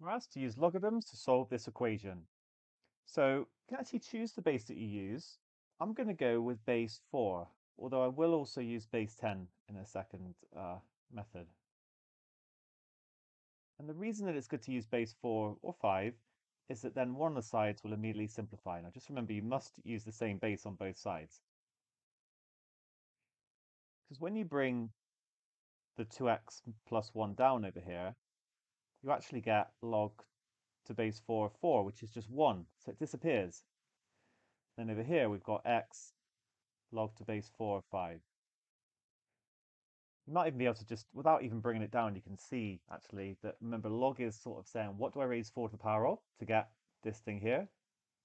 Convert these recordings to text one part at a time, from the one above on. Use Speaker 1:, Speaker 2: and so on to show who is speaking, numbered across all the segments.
Speaker 1: We're asked to use logarithms to solve this equation. So you can actually choose the base that you use. I'm going to go with base 4, although I will also use base 10 in a second uh, method. And the reason that it's good to use base 4 or 5 is that then one of the sides will immediately simplify. Now just remember you must use the same base on both sides. Because when you bring the 2x plus 1 down over here, you actually get log to base 4 of 4, which is just 1, so it disappears. Then over here we've got x log to base 4 of 5. You might even be able to just, without even bringing it down, you can see actually that, remember, log is sort of saying, what do I raise 4 to the power of to get this thing here?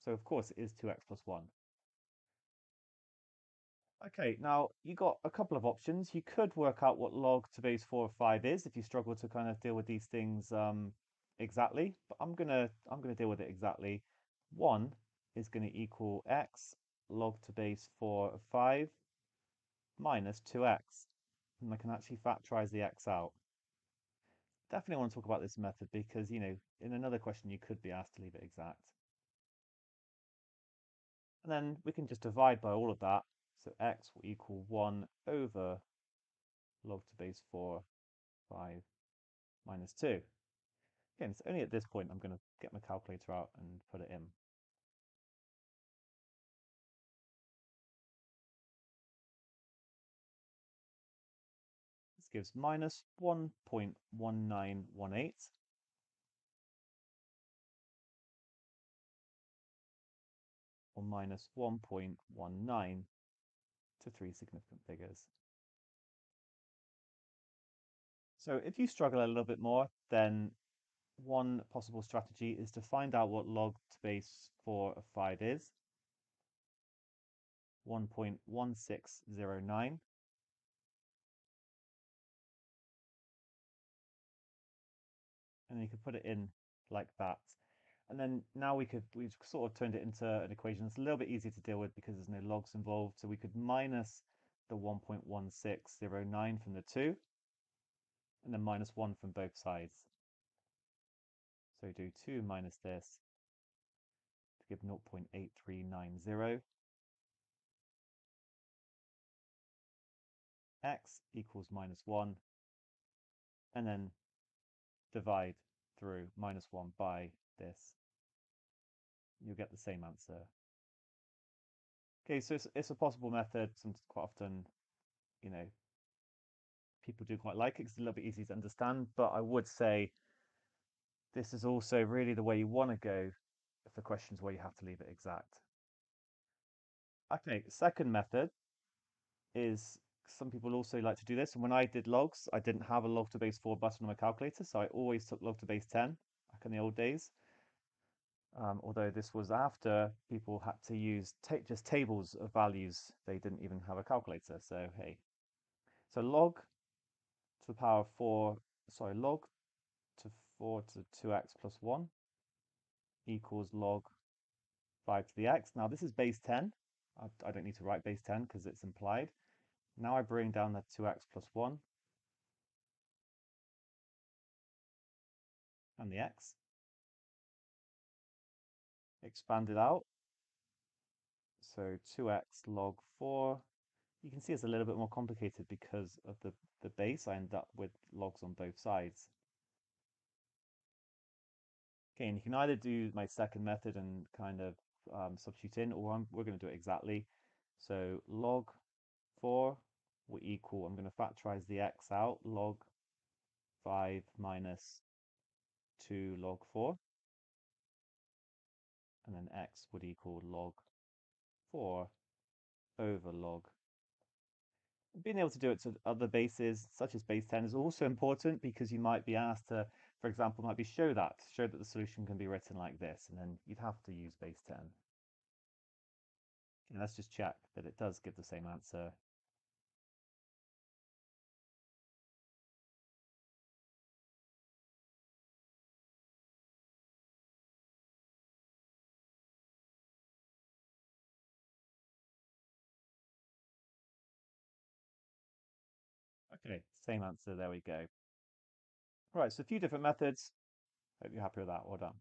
Speaker 1: So of course it is 2x plus 1. Okay, now you got a couple of options. You could work out what log to base 4 or 5 is if you struggle to kind of deal with these things um, exactly, but I'm gonna I'm gonna deal with it exactly. 1 is going to equal x log to base 4 of 5 minus 2x. And I can actually factorize the x out. Definitely want to talk about this method because, you know, in another question you could be asked to leave it exact. And then we can just divide by all of that so x will equal 1 over log to base 4, 5 minus 2. Again, it's only at this point I'm going to get my calculator out and put it in. This gives minus 1.1918 or minus 1.19 to three significant figures. So if you struggle a little bit more, then one possible strategy is to find out what log base 4 of 5 is. 1.1609. And you could put it in like that. And then now we could, we've sort of turned it into an equation that's a little bit easier to deal with because there's no logs involved. So we could minus the 1.1609 from the 2, and then minus 1 from both sides. So do 2 minus this to give 0.8390. x equals minus 1, and then divide through minus 1 by this, you'll get the same answer. Okay, so it's, it's a possible method. Some quite often, you know, people do quite like it. It's a little bit easy to understand, but I would say this is also really the way you want to go for questions where you have to leave it exact. Okay, second method is some people also like to do this. And when I did logs, I didn't have a log to base 4 button on my calculator, so I always took log to base 10 back in the old days um, although this was after people had to use ta just tables of values. They didn't even have a calculator. So, hey. So log to the power of 4, sorry, log to 4 to 2x plus 1 equals log 5 to the x. Now this is base 10. I, I don't need to write base 10 because it's implied. Now I bring down the 2x plus 1 and the x expanded out. So 2x log 4. You can see it's a little bit more complicated because of the, the base. I end up with logs on both sides. Okay, and you can either do my second method and kind of um, substitute in, or I'm, we're going to do it exactly. So log 4 will equal, I'm going to factorize the x out, log 5 minus 2 log 4 and then x would equal log 4 over log. Being able to do it to other bases, such as base 10, is also important because you might be asked to, for example, might be show that, show that the solution can be written like this, and then you'd have to use base 10. And let's just check that it does give the same answer Okay, same answer, there we go. Right, so a few different methods. Hope you're happy with that. Well done.